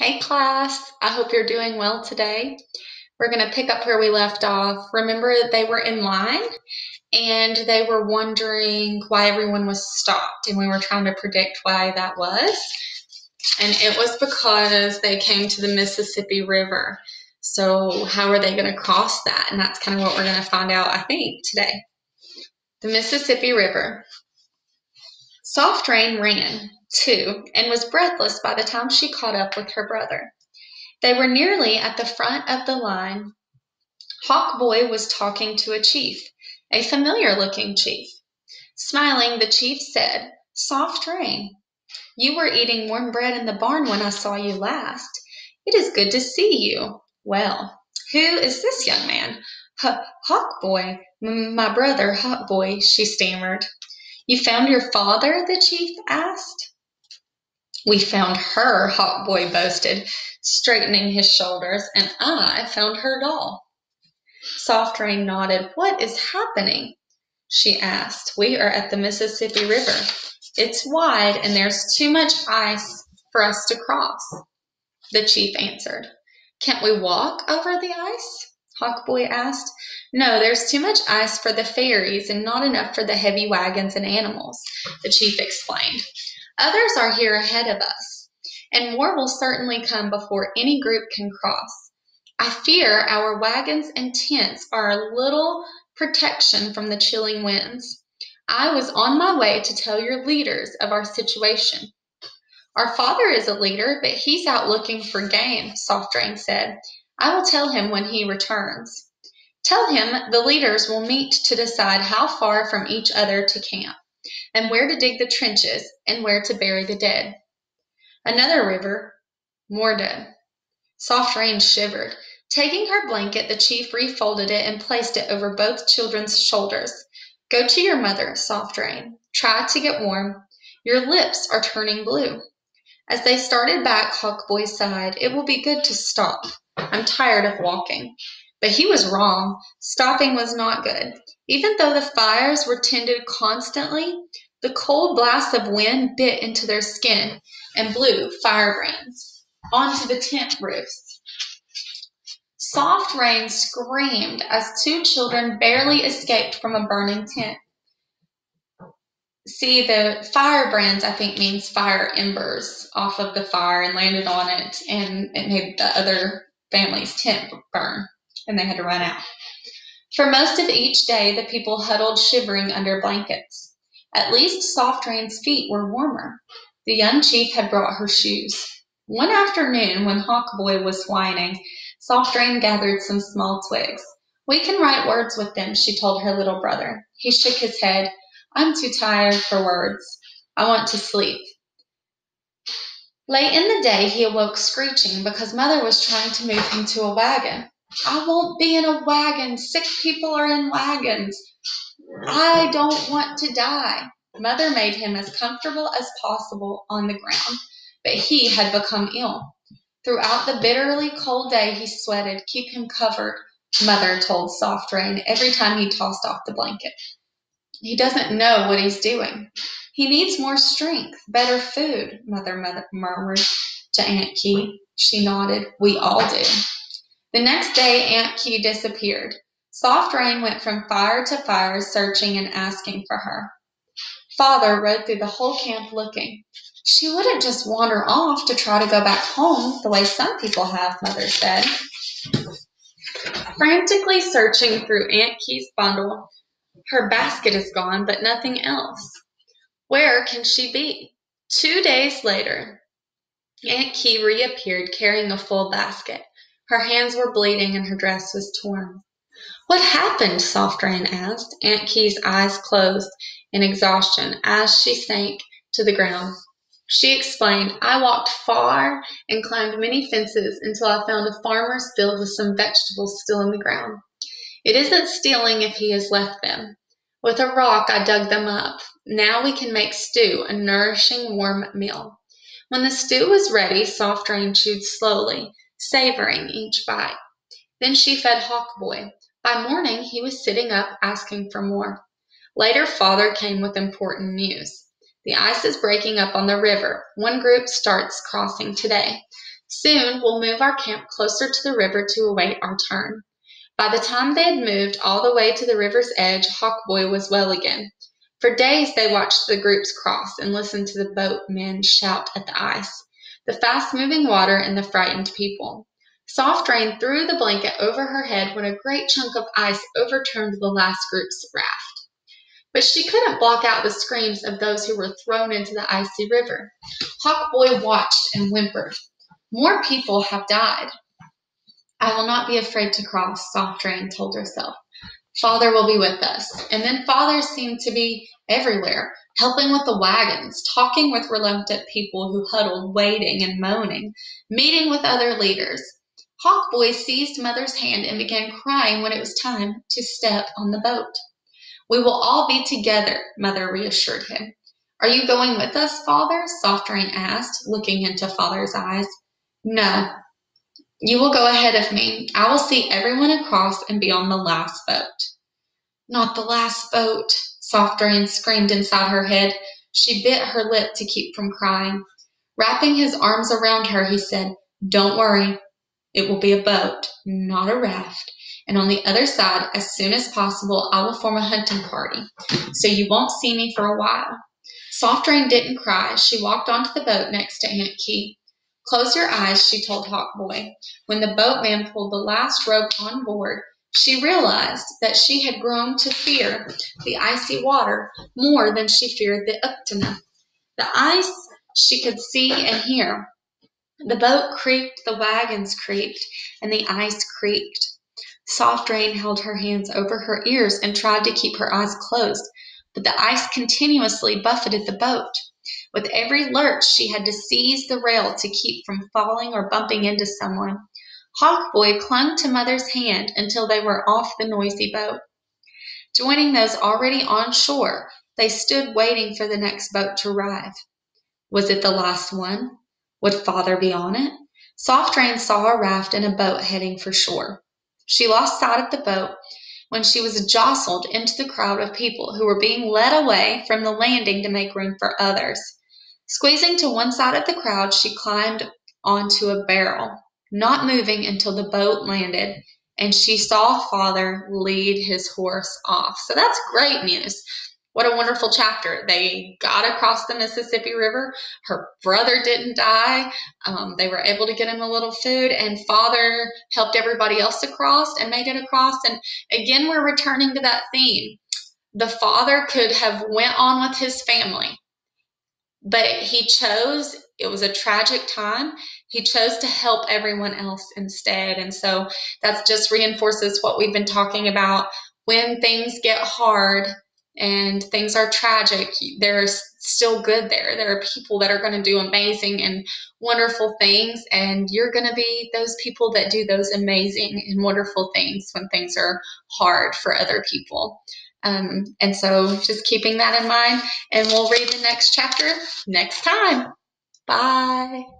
Hey class, I hope you're doing well today. We're going to pick up where we left off. Remember, that they were in line and they were wondering why everyone was stopped, and we were trying to predict why that was. And it was because they came to the Mississippi River. So, how are they going to cross that? And that's kind of what we're going to find out, I think, today. The Mississippi River. Soft Rain ran too, and was breathless by the time she caught up with her brother. They were nearly at the front of the line. Hawk Boy was talking to a chief, a familiar looking chief. Smiling, the chief said, Soft rain. You were eating warm bread in the barn when I saw you last. It is good to see you. Well, who is this young man? Hawk Boy, my brother, Hawk Boy, she stammered. You found your father? the chief asked. We found her, Hawk Boy boasted, straightening his shoulders, and I found her doll. Soft Rain nodded. What is happening? she asked. We are at the Mississippi River. It's wide and there's too much ice for us to cross, the chief answered. Can't we walk over the ice? Hawkboy asked. No, there's too much ice for the ferries and not enough for the heavy wagons and animals, the chief explained. Others are here ahead of us, and more will certainly come before any group can cross. I fear our wagons and tents are a little protection from the chilling winds. I was on my way to tell your leaders of our situation. Our father is a leader, but he's out looking for game, Soft Rain said. I will tell him when he returns. Tell him the leaders will meet to decide how far from each other to camp and where to dig the trenches, and where to bury the dead. Another river, more dead. Soft Rain shivered. Taking her blanket, the chief refolded it and placed it over both children's shoulders. Go to your mother, Soft Rain. Try to get warm. Your lips are turning blue. As they started back, Hawkboy sighed. It will be good to stop. I'm tired of walking. But he was wrong. Stopping was not good. Even though the fires were tended constantly, the cold blasts of wind bit into their skin and blew firebrands onto the tent roofs. Soft rain screamed as two children barely escaped from a burning tent. See, the firebrands, I think, means fire embers off of the fire and landed on it, and it made the other family's tent burn, and they had to run out. For most of each day, the people huddled shivering under blankets. At least Soft Rain's feet were warmer. The young chief had brought her shoes. One afternoon, when Hawk Boy was whining, Soft Rain gathered some small twigs. We can write words with them, she told her little brother. He shook his head. I'm too tired for words. I want to sleep. Late in the day, he awoke screeching because Mother was trying to move him to a wagon. I won't be in a wagon. Sick people are in wagons. I don't want to die. Mother made him as comfortable as possible on the ground, but he had become ill. Throughout the bitterly cold day, he sweated. Keep him covered, Mother told Soft Rain every time he tossed off the blanket. He doesn't know what he's doing. He needs more strength, better food, Mother, mother murmured to Aunt Key. She nodded. We all do. The next day Aunt Key disappeared. Soft Rain went from fire to fire, searching and asking for her. Father rode through the whole camp looking. She wouldn't just wander off to try to go back home the way some people have, Mother said. Frantically searching through Aunt Key's bundle, her basket is gone, but nothing else. Where can she be? Two days later, Aunt Key reappeared carrying a full basket. Her hands were bleeding and her dress was torn. What happened? Soft Rain asked. Aunt Key's eyes closed in exhaustion as she sank to the ground. She explained, I walked far and climbed many fences until I found a farmer's field with some vegetables still in the ground. It isn't stealing if he has left them. With a rock, I dug them up. Now we can make stew, a nourishing, warm meal. When the stew was ready, Soft Rain chewed slowly, savoring each bite. Then she fed Hawk Boy. By morning, he was sitting up asking for more. Later, Father came with important news. The ice is breaking up on the river. One group starts crossing today. Soon we'll move our camp closer to the river to await our turn. By the time they had moved all the way to the river's edge, Hawkboy was well again. For days they watched the groups cross and listened to the boatmen shout at the ice, the fast moving water, and the frightened people. Soft Rain threw the blanket over her head when a great chunk of ice overturned the last group's raft. But she couldn't block out the screams of those who were thrown into the icy river. Hawkboy watched and whimpered. More people have died. I will not be afraid to cross, Soft Rain told herself. Father will be with us. And then Father seemed to be everywhere, helping with the wagons, talking with reluctant people who huddled, waiting and moaning, meeting with other leaders. Hawkboy seized Mother's hand and began crying when it was time to step on the boat. We will all be together, Mother reassured him. Are you going with us, Father? Soft Rain asked, looking into Father's eyes. No. You will go ahead of me. I will see everyone across and be on the last boat. Not the last boat, Soft Rain screamed inside her head. She bit her lip to keep from crying. Wrapping his arms around her, he said, Don't worry. It will be a boat, not a raft. And on the other side, as soon as possible, I will form a hunting party. So you won't see me for a while. Soft Rain didn't cry. She walked onto the boat next to Aunt Key. Close your eyes, she told Hawkboy. When the boatman pulled the last rope on board, she realized that she had grown to fear the icy water more than she feared the Uktena. The ice she could see and hear. The boat creaked, the wagons creaked, and the ice creaked. Soft Rain held her hands over her ears and tried to keep her eyes closed, but the ice continuously buffeted the boat. With every lurch, she had to seize the rail to keep from falling or bumping into someone. Hawkboy clung to Mother's hand until they were off the noisy boat. Joining those already on shore, they stood waiting for the next boat to arrive. Was it the last one? Would Father be on it? Soft Rain saw a raft and a boat heading for shore. She lost sight of the boat when she was jostled into the crowd of people who were being led away from the landing to make room for others. Squeezing to one side of the crowd, she climbed onto a barrel, not moving until the boat landed and she saw father lead his horse off. So that's great news. What a wonderful chapter. They got across the Mississippi River. Her brother didn't die. Um, they were able to get him a little food, and father helped everybody else across and made it across. And again, we're returning to that theme. The father could have went on with his family but he chose it was a tragic time he chose to help everyone else instead and so that just reinforces what we've been talking about when things get hard and things are tragic there's still good there there are people that are going to do amazing and wonderful things and you're going to be those people that do those amazing and wonderful things when things are hard for other people um, and so just keeping that in mind, and we'll read the next chapter next time. Bye.